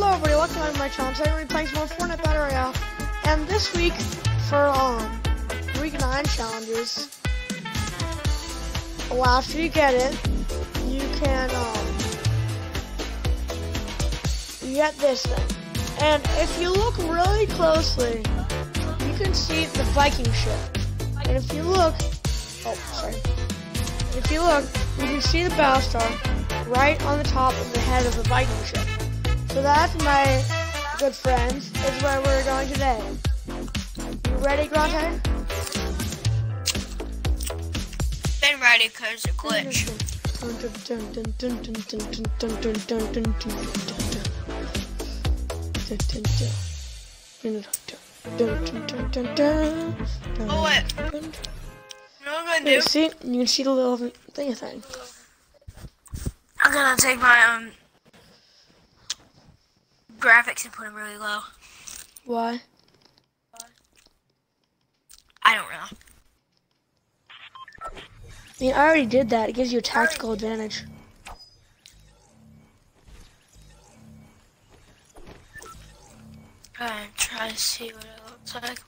Hello everybody, welcome to my channel. Today we're playing some more Fortnite Battle Royale. And this week, for um, week 9 challenges, well after you get it, you can um, you get this thing. And if you look really closely, you can see the Viking ship. And if you look, oh sorry, if you look, you can see the battle star right on the top of the head of the Viking ship. So that's my good friends. Is where we're going today. You ready, Grante? Been ready because a glitch. Oh wait. You know what I'm gonna do? You see, you can see the little thing thing. I'm gonna take my um graphics and put them really low. Why? I don't know. I mean, I already did that. It gives you a tactical advantage. And try to see what it looks like.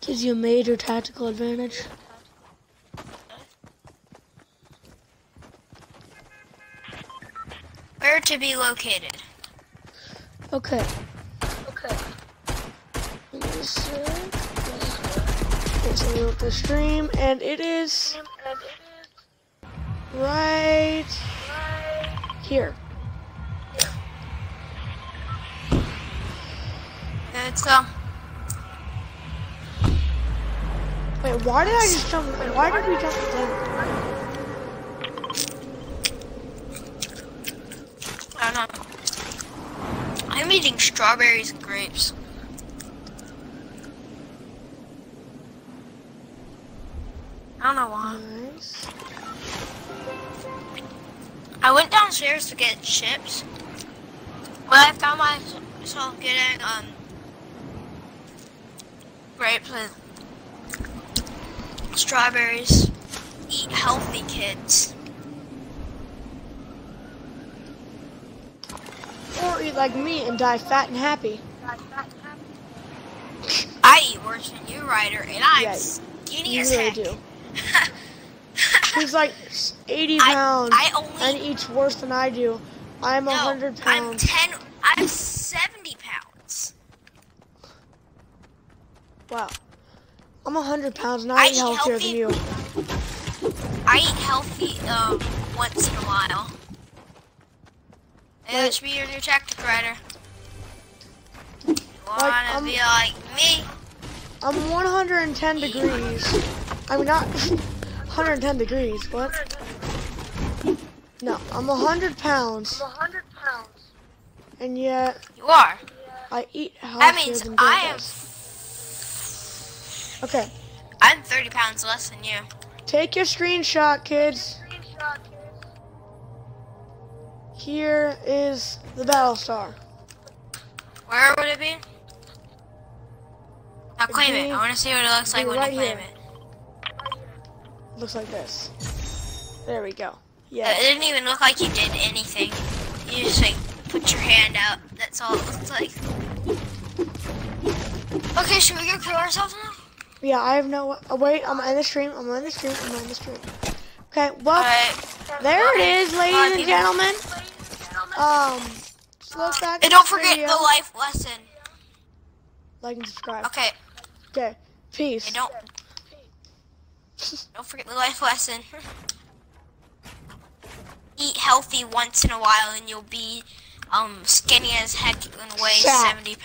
Gives you a major tactical advantage. Where to be located? Okay. Okay. Let's load uh, the stream, and it is right here. Let's go. Wait, why did I just jump? Why did we jump down? I don't know. I'm eating strawberries and grapes. I don't know why. Nice. I went downstairs to get chips, but I found myself getting um grapes and strawberries. Eat healthy, kids. Or eat like me and die fat and happy. I eat worse than you, Ryder, and I'm Yeah, skinny You as really heck. do. He's like 80 pounds I only- and eats worse than I do. I'm no, 100 I'm pounds. ten. I'm seventy pounds. Wow. I'm 100 pounds and I, I eat eat healthier healthy. than you. I eat healthy um once in a while. And Like- that should be your new tactic, Ryder. You wanna I'm- be like me? I'm 110 degrees. I'm not 110 degrees. What? No, I'm 100 pounds. I'm 100 pounds. And yet You are. I eat healthier That means than I Bill am. Okay, I'm 30 pounds less than you. take your screenshot, kids. Here is the battle star. Where would it be? Now claim it. I want to see what it looks like when right you claim here. it. Looks like this. There we go. Yeah. It didn't even look like you did anything. You just like put your hand out. That's all it looks like. Okay, should we go kill ourselves now? Yeah, I have no. Oh, wait, I'm in the stream. I'm in the stream. I'm in the stream. Okay, well, Alright. there it is, ladies and gentlemen. Um, back. And don't forget video, the life lesson. Like and subscribe. Okay, Okay, peace. and don't don't forget the life lesson. Eat healthy once in a while, and you'll be um skinny as heck and weigh seventy pounds.